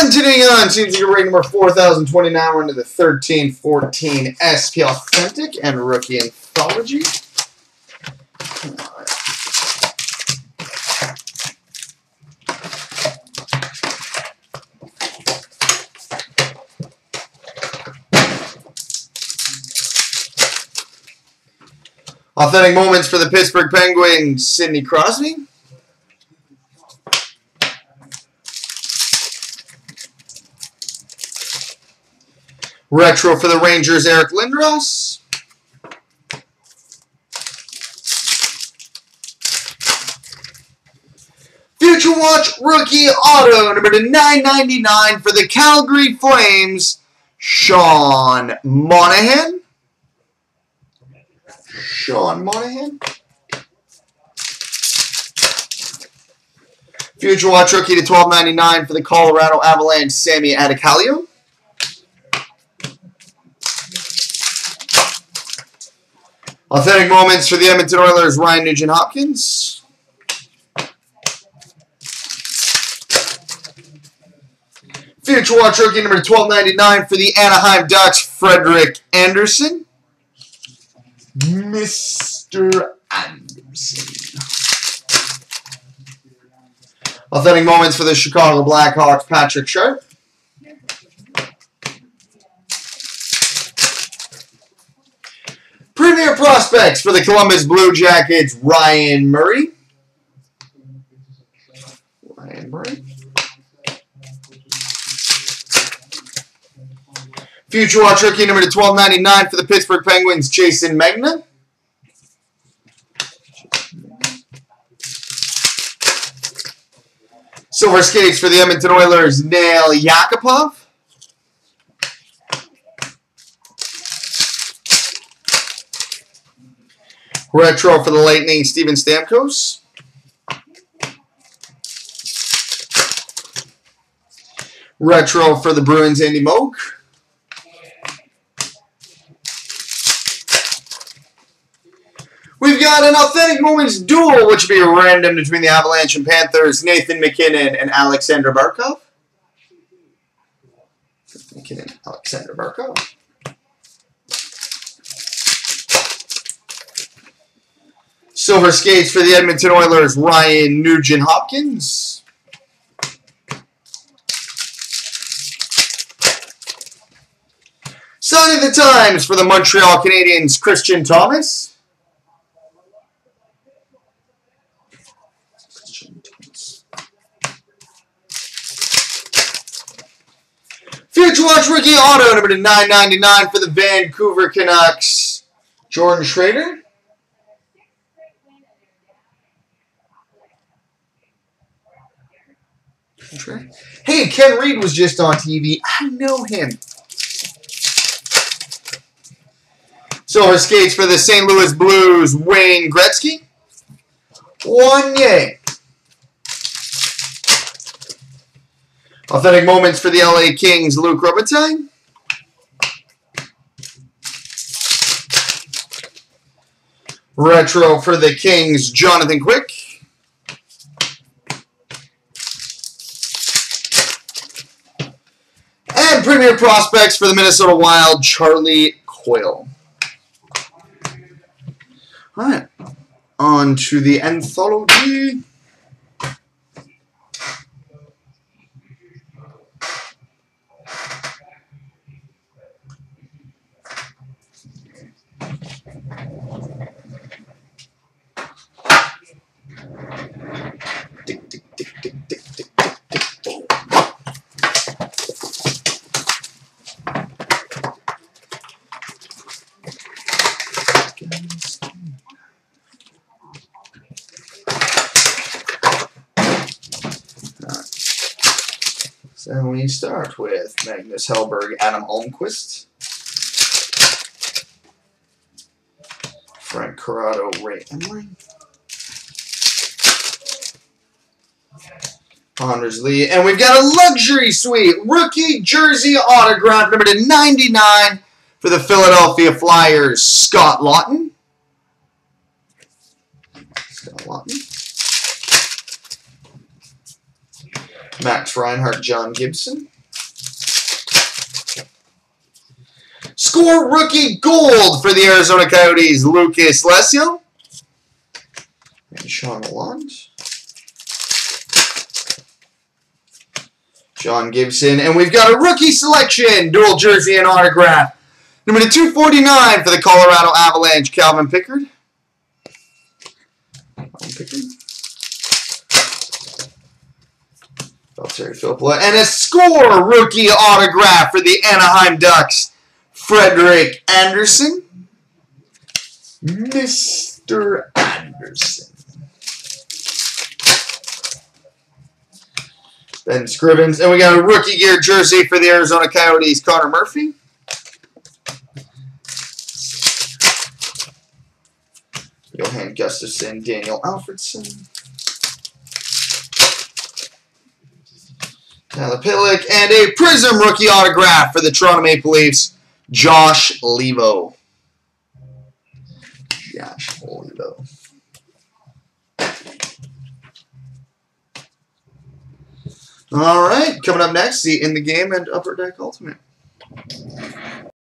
Continuing on, seems like ring number 4029. We're into the 1314 SP Authentic and Rookie Anthology. Authentic moments for the Pittsburgh Penguins, Sidney Crosby. Retro for the Rangers, Eric Lindros. Future Watch rookie auto number to 999 for the Calgary Flames, Sean Monahan. Sean Monahan. Future Watch rookie to 1299 for the Colorado Avalanche, Sami Aittokallio. Authentic moments for the Edmonton Oilers, Ryan Nugent Hopkins. Future Watch rookie number 1299 for the Anaheim Ducks, Frederik Andersen. Mr. Anderson. Authentic moments for the Chicago Blackhawks, Patrick Sharp. Premier prospects for the Columbus Blue Jackets, Ryan Murray. Ryan Murray. Future Watch rookie number to 1299 for the Pittsburgh Penguins, Jayson Megna. Silver skates for the Edmonton Oilers, Nail Yakupov. Retro for the Lightning, Steven Stamkos. Retro for the Bruins, Andy Moog. We've got an Authentic Moments duel, which would be random between the Avalanche and Panthers, Nathan MacKinnon and Aleksander Barkov. MacKinnon, Aleksander Barkov. Silver skates for the Edmonton Oilers, Ryan Nugent Hopkins. Signing the Times for the Montreal Canadiens, Christian Thomas. Future Watch Rookie Auto, number to 999 for the Vancouver Canucks, Jordan Schroeder. Hey, Ken Reed was just on TV. I know him. Silver skates for the St. Louis Blues, Wayne Gretzky. One yay. Authentic moments for the LA Kings, Luc Robitaille. Retro for the Kings, Jonathan Quick. And premier prospects for the Minnesota Wild, Charlie Coyle. All right, on to the anthology. We start with Magnus Hellberg, Adam Almqvist, Frank Corrado, Ray Emling, Anders Lee, and we've got a luxury suite rookie jersey autograph number to 99 for the Philadelphia Flyers, Scott Laughton. Scott Laughton. Max Reinhart, John Gibson. Score rookie gold for the Arizona Coyotes, Lucas Lessio. And Shawn Lalonde. John Gibson. And we've got a rookie selection, dual jersey and autograph. Number 249 for the Colorado Avalanche, Calvin Pickard. Calvin Pickard. Valtteri Filppula. And a score rookie autograph for the Anaheim Ducks, Frederik Andersen. Mr. Anderson. Ben Scrivens. And we got a rookie gear jersey for the Arizona Coyotes, Connor Murphy. Johan Gustafsson, Daniel Alfredsson. Tyler Pitlick, and a Prism rookie autograph for the Toronto Maple Leafs, Josh Leivo. Josh Leivo. All right, coming up next, the In the Game and Upper Deck Ultimate.